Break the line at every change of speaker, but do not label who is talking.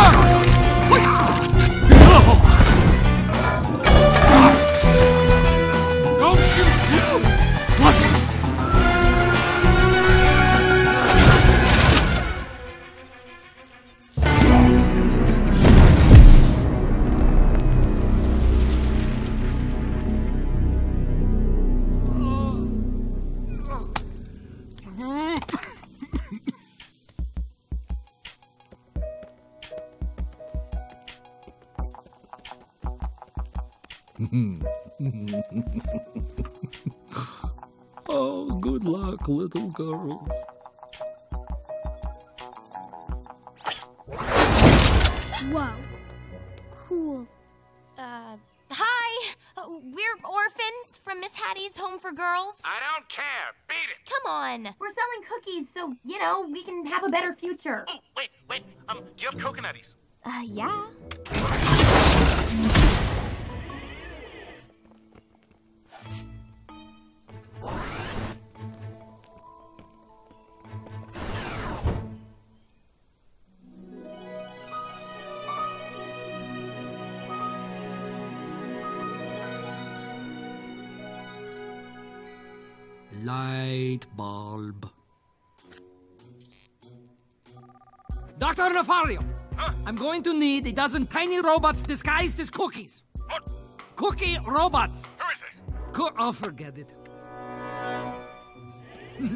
放。oh, good luck, little girls.
Whoa. Cool.
Uh, hi. Uh, we're orphans from Miss Hattie's Home for Girls.
I don't care. Beat it.
Come on.
We're selling cookies, so, you know, we can have a better future.
Oh, wait, wait. Um, do you have coconutties?
Uh, yeah.
Light bulb. Dr. Nefario,
Huh?
I'm going to need a dozen tiny robots disguised as cookies.
What?
Cookie robots.
Who is this?
Co- oh, forget it.